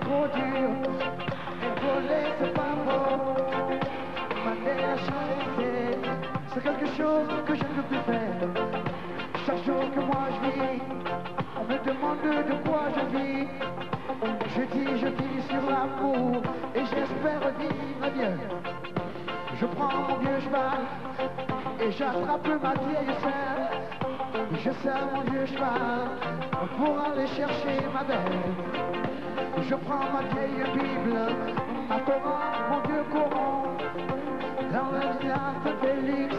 trop dur. Et voler, c'est pas beau. Demander la charité, c'est quelque chose que je ne peux plus faire. Chaque jour que moi je vis, on me demande de quoi je vis. Je dis, je vis sur l'amour et j'espère vivre mieux. Je prends mon vieux cheval et j'attrape ma vieille sœur. Je sers mon vieux cheval pour aller chercher ma belle. Je prends ma vieille Bible, ma Torah, mon vieux Coran. Dans le de Félix,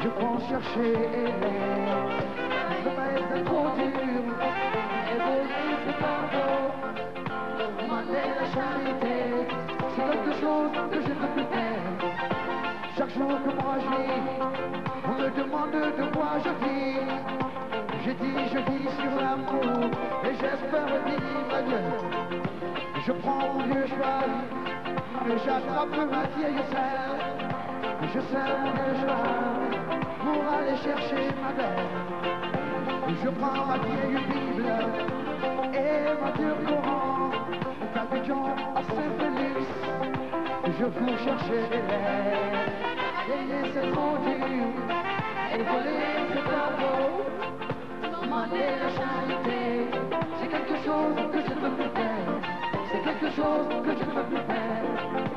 je prends chercher Hélène. Le maître est trop dur, et voler pas beau. Demander la charité, c'est quelque chose que je ne peux faire. Chaque jour que moi je on me demande de quoi je vis. Je dis, je vis sur l'amour et j'espère vivre. Je prends mon vieux cheval et j'attrape ma vieille sœur. Je sers mon vieux cheval pour aller chercher ma belle. Je prends ma vieille Bible et mon vieux Coran. D'Abidjan à Saint-Félix, je vous chercher les lèvres. Et c'est trop dur, et voler c'est pas. C'est quelque chose que je ne peux plus faire. C'est quelque chose que je ne peux plus faire.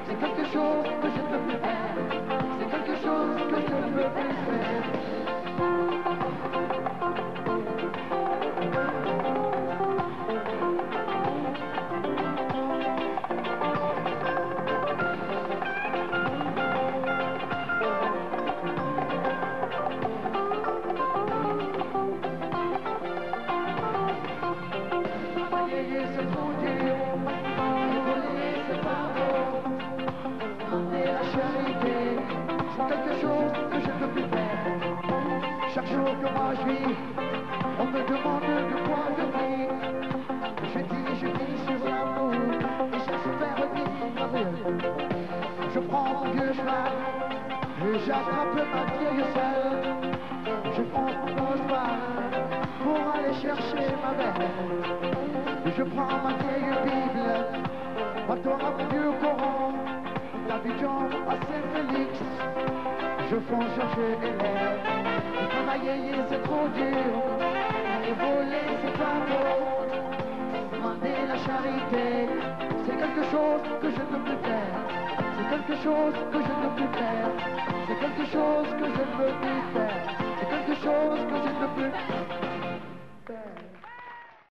C'est quelque chose que je ne peux plus faire. C'est quelque chose que je ne peux plus faire. J'attrape ma vieille sœur. Je prends mon cheval pour aller chercher ma belle. Je prends ma vieille Bible, ma Torah, vieux Coran, d'Abidjan à Saint-Félix, je fonce chercher Hélène. Travailler c'est trop dur, et voler c'est pas beau. Demander la charité, c'est quelque chose que je ne peux faire. C'est quelque chose que je ne peux faire. C'est quelque chose que je ne peux plus faire. C'est quelque chose que je ne peux plus faire.